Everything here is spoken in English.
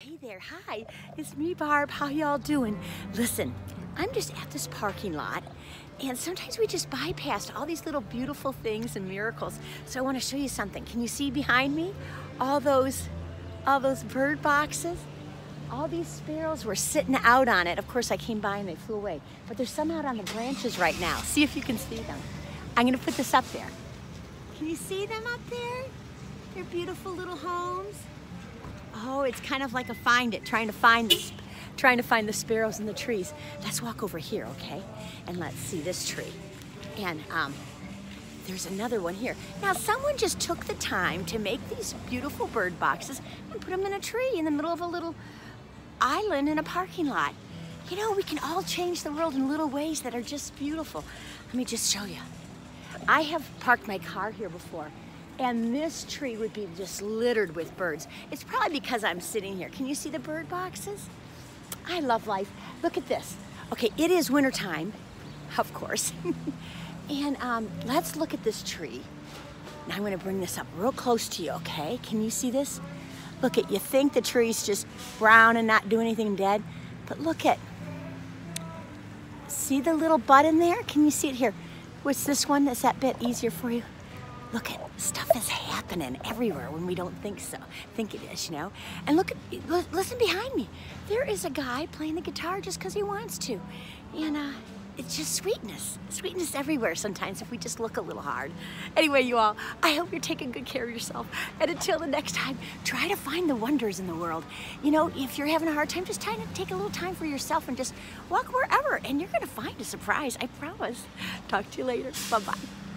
Hey there, hi, it's me Barb, how y'all doing? Listen, I'm just at this parking lot and sometimes we just bypass all these little beautiful things and miracles. So I wanna show you something. Can you see behind me? All those, all those bird boxes? All these sparrows were sitting out on it. Of course I came by and they flew away, but there's some out on the branches right now. See if you can see them. I'm gonna put this up there. Can you see them up there? They're beautiful little homes. It's kind of like a find it, trying to find the, trying to find the sparrows in the trees. Let's walk over here, okay? And let's see this tree. And um, there's another one here. Now, someone just took the time to make these beautiful bird boxes and put them in a tree in the middle of a little island in a parking lot. You know, we can all change the world in little ways that are just beautiful. Let me just show you. I have parked my car here before and this tree would be just littered with birds. It's probably because I'm sitting here. Can you see the bird boxes? I love life. Look at this. Okay, it is wintertime, of course. and um, let's look at this tree. Now I'm gonna bring this up real close to you, okay? Can you see this? Look at, you think the tree's just brown and not do anything dead, but look at, see the little bud in there? Can you see it here? What's this one that's that bit easier for you? Look at stuff is happening everywhere when we don't think so think it is you know? And look at listen behind me. There is a guy playing the guitar just because he wants to. And uh it's just sweetness sweetness everywhere sometimes if we just look a little hard. Anyway you all i hope you're taking good care of yourself. And until the next time try to find the wonders in the world. You know if you're having a hard time just try to take a little time for yourself and just walk wherever and you're gonna find a surprise i promise. Talk to you later. Bye bye